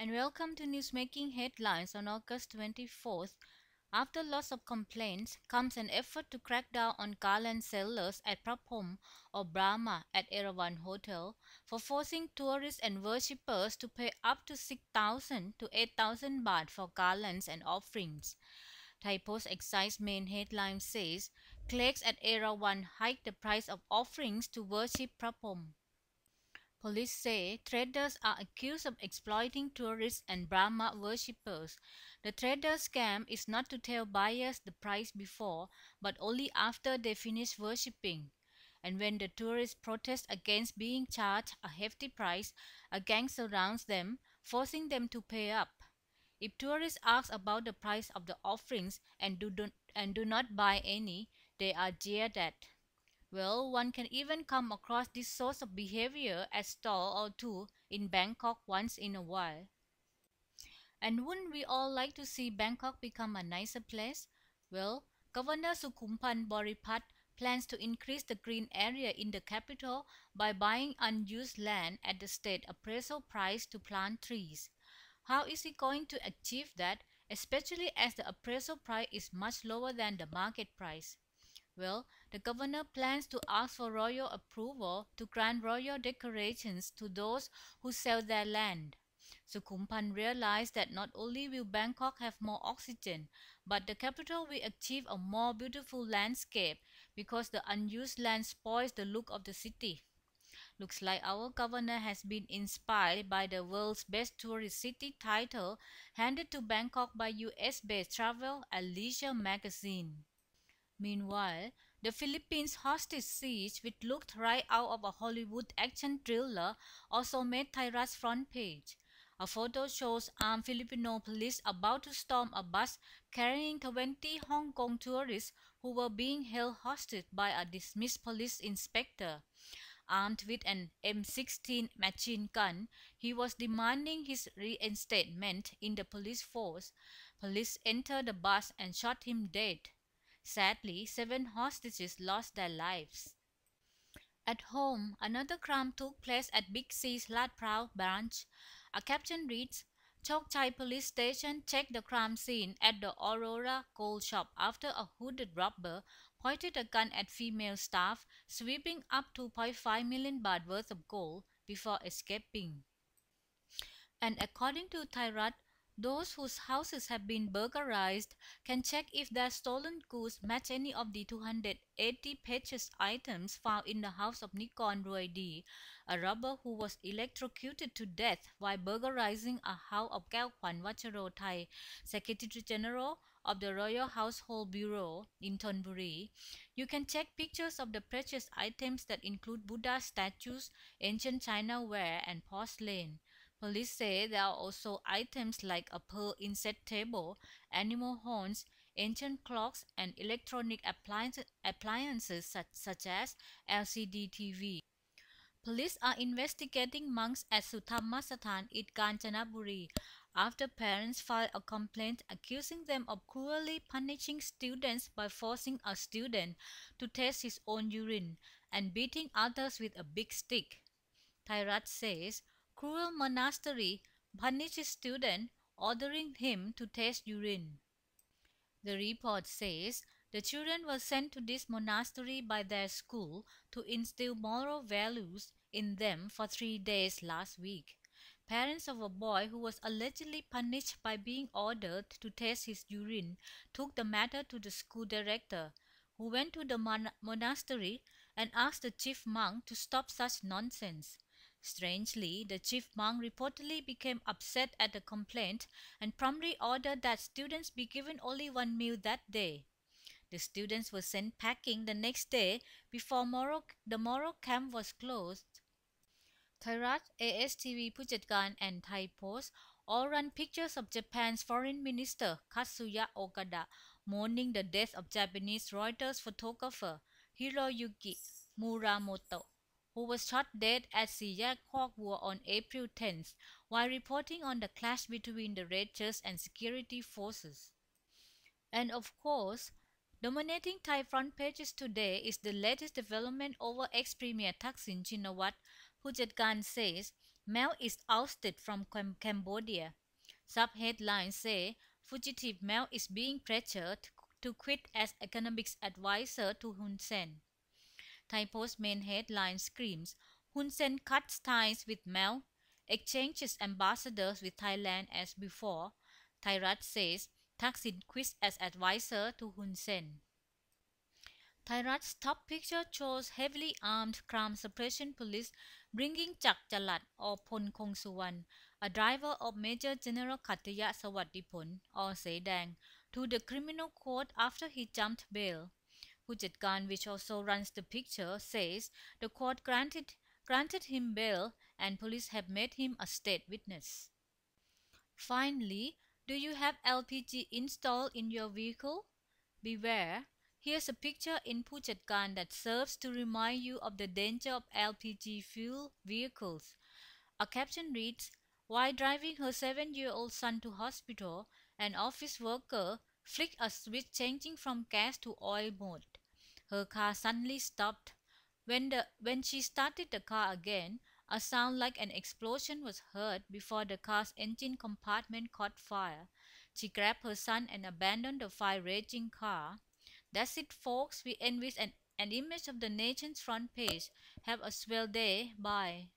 And welcome to Newsmaking Headlines on August 24th. After lots of complaints comes an effort to crack down on garland sellers at Prapom or Brahma at Erawan Hotel for forcing tourists and worshippers to pay up to 6,000 to 8,000 baht for garlands and offerings. Thai Post Excise main headline says clerks at Erawan hiked the price of offerings to worship Prapom. Police say traders are accused of exploiting tourists and Brahma worshippers. The trader scam is not to tell buyers the price before, but only after they finish worshipping. And when the tourists protest against being charged a hefty price, a gang surrounds them, forcing them to pay up. If tourists ask about the price of the offerings and do, do, and do not buy any, they are jeered at. Well, one can even come across this sort of behavior at stall or two in Bangkok once in a while. And wouldn't we all like to see Bangkok become a nicer place? Well, Governor Sukhumbhand Paribatra plans to increase the green area in the capital by buying unused land at the state appraisal price to plant trees. How is he going to achieve that, especially as the appraisal price is much lower than the market price? Well, the governor plans to ask for royal approval to grant royal decorations to those who sell their land. Sukhumbhand realized that not only will Bangkok have more oxygen, but the capital will achieve a more beautiful landscape because the unused land spoils the look of the city. Looks like our governor has been inspired by the world's best tourist city title handed to Bangkok by US-based travel and leisure magazine. Meanwhile, the Philippines hostage siege, which looked right out of a Hollywood action thriller, also made Thairat's front page. A photo shows armed Filipino police about to storm a bus carrying 20 Hong Kong tourists who were being held hostage by a dismissed police inspector. Armed with an M16 machine gun, he was demanding his reinstatement in the police force. Police entered the bus and shot him dead. Sadly, seven hostages lost their lives. At home, another crime took place at Big C's Lat Phrao branch. A caption reads, Chokchai police station checked the crime scene at the Aurora gold shop after a hooded robber pointed a gun at female staff, sweeping up 2.5 million baht worth of gold before escaping. And according to Thairat, those whose houses have been burglarized can check if their stolen goods match any of the 280 purchased items found in the house of Nikon Ruidi, a robber who was electrocuted to death while burglarizing a house of Keo Kwan Secretary General of the Royal Household Bureau in Thonburi. You can check pictures of the purchased items that include Buddha statues, ancient China ware, and porcelain. Police say there are also items like a pearl inset table, animal horns, ancient clocks, and electronic appliances such, such as LCD TV. Police are investigating monks at Suthamma Sathan in Kanchanaburi after parents filed a complaint accusing them of cruelly punishing students by forcing a student to test his own urine and beating others with a big stick. Thairat says cruel monastery punishes student, ordering him to test urine. The report says the children were sent to this monastery by their school to instill moral values in them for three days last week. Parents of a boy who was allegedly punished by being ordered to test his urine took the matter to the school director, who went to the mon monastery and asked the chief monk to stop such nonsense. Strangely, the chief monk reportedly became upset at the complaint and promptly ordered that students be given only one meal that day. The students were sent packing the next day before Moro, the Moro camp was closed. Thairat, ASTV ผู้จัดการ and Thai Post all run pictures of Japan's foreign minister Katsuya Okada mourning the death of Japanese Reuters photographer Hiroyuki Muramoto who was shot dead at Siyak War on April 10th while reporting on the clash between the Red Rangers and security forces. And of course, dominating Thai front pages today is the latest development over ex-premier Thaksin Shinawatra, Pujatkan says Mao is ousted from Cambodia. Sub-headlines say fugitive Mao is being pressured to quit as economics advisor to Hun Sen. Thai Post main headline screams, Hun Sen cuts ties with Mao, exchanges ambassadors with Thailand as before. Thairat says Thaksin quits as advisor to Hun Sen. Thairat's top picture shows heavily armed crime suppression police bringing Chak Chalat or Pon Kong Suwan, a driver of Major General Khattiya Sawasdipol or Seh Daeng, to the criminal court after he jumped bail. Pujatkan, which also runs the picture, says the court granted, granted him bail and police have made him a state witness. Finally, do you have LPG installed in your vehicle? Beware, Here's a picture in Phuket that serves to remind you of the danger of LPG fuel vehicles. A caption reads, While driving her seven-year-old son to hospital, an office worker flicked a switch changing from gas to oil mode. Her car suddenly stopped. When, the, when she started the car again, a sound like an explosion was heard before the car's engine compartment caught fire. She grabbed her son and abandoned the fire-raging car. That's it, folks. We end with an, an image of the nation's front page. Have a swell day. Bye.